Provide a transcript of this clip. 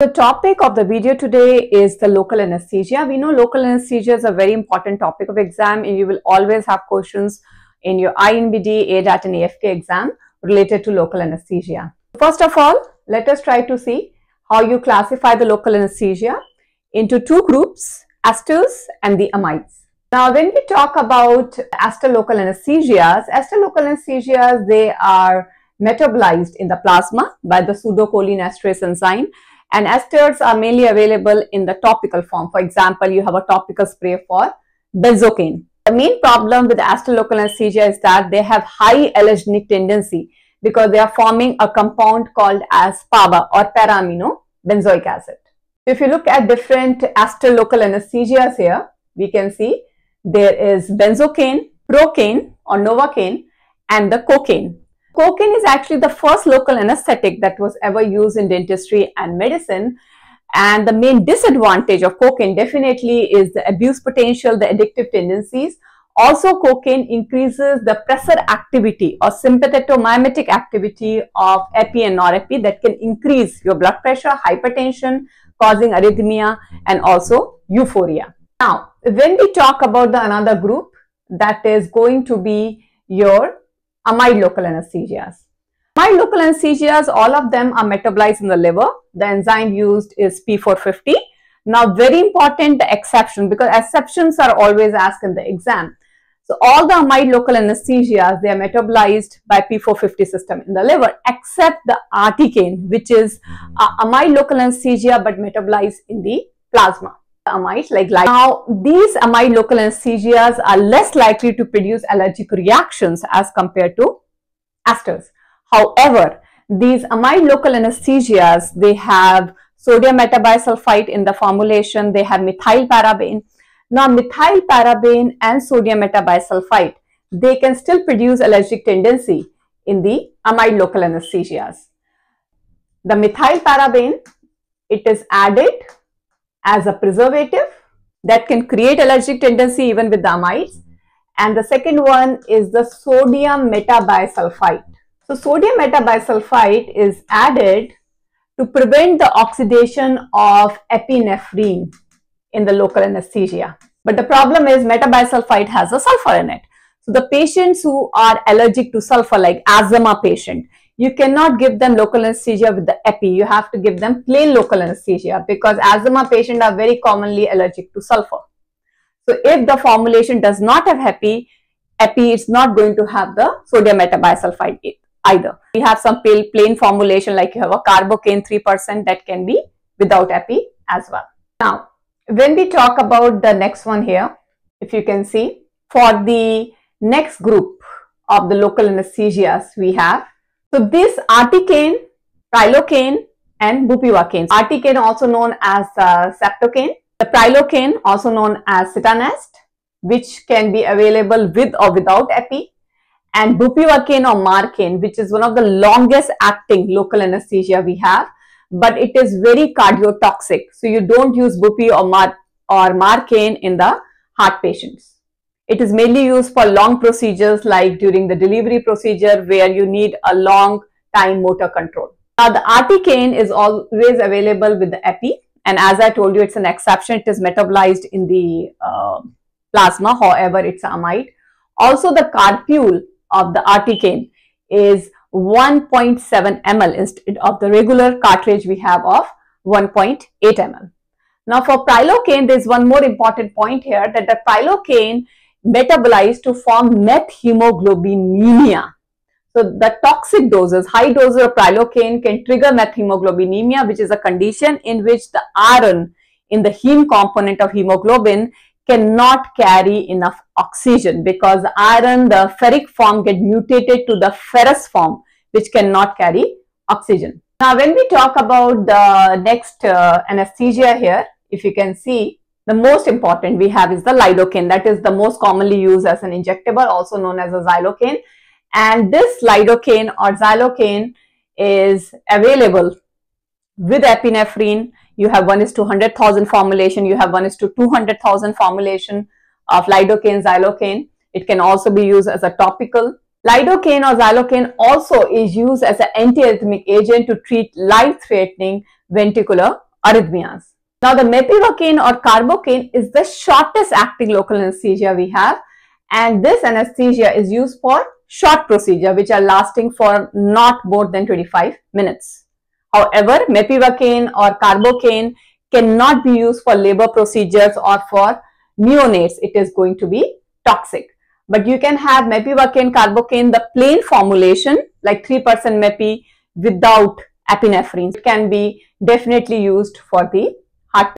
The topic of the video today is the local anesthesia. We know local anesthesia is a very important topic of exam and you will always have questions in your INBDE, ADAT and AFK exam related to local anesthesia. First of all, let us try to see how you classify the local anesthesia into two groups, esters and the amides. Now, when we talk about ester local anesthesias, ester local anesthesias, they are metabolized in the plasma by the pseudocholinesterase enzyme and esters are mainly available in the topical form. For example, you have a topical spray for benzocaine. The main problem with ester local anesthesia is that they have high allergenic tendency because they are forming a compound called as PABA or para-amino benzoic acid. If you look at different ester local anesthesias here, we can see there is benzocaine, procaine or novocaine and the cocaine. Cocaine is actually the first local anesthetic that was ever used in dentistry and medicine. And the main disadvantage of cocaine definitely is the abuse potential, the addictive tendencies. Also, cocaine increases the pressor activity or sympathomimetic activity of epi and norepi that can increase your blood pressure, hypertension, causing arrhythmia and also euphoria. Now, when we talk about the another group that is going to be your amide local anesthesias. Amide local anesthesias, all of them are metabolized in the liver. The enzyme used is P450. Now, very important the exception because exceptions are always asked in the exam. So, all the amide local anesthesias, they are metabolized by P450 system in the liver except the articaine which is mm-hmm. uh, amide local anesthesia but metabolized in the plasma amides like, now these amide local anesthesias are less likely to produce allergic reactions as compared to esters. However, these amide local anesthesias they have sodium metabisulfite in the formulation, they have methyl paraben. Now methyl paraben and sodium metabisulfite they can still produce allergic tendency in the amide local anesthesias. The methyl paraben it is added as a preservative that can create allergic tendency even with the amides. And the second one is the sodium metabisulfite. So sodium metabisulfite is added to prevent the oxidation of epinephrine in the local anesthesia. But the problem is metabisulfite has a sulfur in it. So the patients who are allergic to sulfur like asthma patient, you cannot give them local anesthesia with the epi. You have to give them plain local anesthesia because asthma patients are very commonly allergic to sulfur. So if the formulation does not have epi, epi is not going to have the sodium metabisulfite either. We have some plain formulation like you have a carbocaine 3% that can be without epi as well. Now, when we talk about the next one here, if you can see, for the next group of the local anesthesias we have so this articaine, prilocaine and bupivacaine. Articaine also known as uh, septocaine. The prilocaine also known as citanest which can be available with or without epi and bupivacaine or marcaine which is one of the longest acting local anesthesia we have but it is very cardiotoxic. So you don't use bupi or, mar or marcaine in the heart patients. It is mainly used for long procedures like during the delivery procedure where you need a long time motor control. Now the articaine is always available with the epi and as I told you it's an exception. It is metabolized in the uh, plasma however it's amide. Also the carpule of the articaine is 1.7 ml instead of the regular cartridge we have of 1.8 ml. Now for prilocaine there is one more important point here that the prilocaine metabolized to form methemoglobinemia. So the toxic doses, high doses of prilocaine can trigger methemoglobinemia which is a condition in which the iron in the heme component of hemoglobin cannot carry enough oxygen because iron, the ferric form get mutated to the ferrous form which cannot carry oxygen. Now when we talk about the next uh, anesthesia here, if you can see, the most important we have is the lidocaine. That is the most commonly used as an injectable also known as a xylocaine. And this lidocaine or xylocaine is available with epinephrine. You have 1 is to 100,000 formulation. You have 1 is to 200,000 formulation of lidocaine xylocaine. It can also be used as a topical. Lidocaine or xylocaine also is used as an antiarrhythmic agent to treat life threatening ventricular arrhythmias. Now the mepivacaine or carbocaine is the shortest acting local anesthesia we have and this anesthesia is used for short procedure which are lasting for not more than 25 minutes. However, mepivacaine or carbocaine cannot be used for labor procedures or for neonates. It is going to be toxic. But you can have mepivacaine, carbocaine, the plain formulation like 3% mepi without epinephrine. It can be definitely used for the heart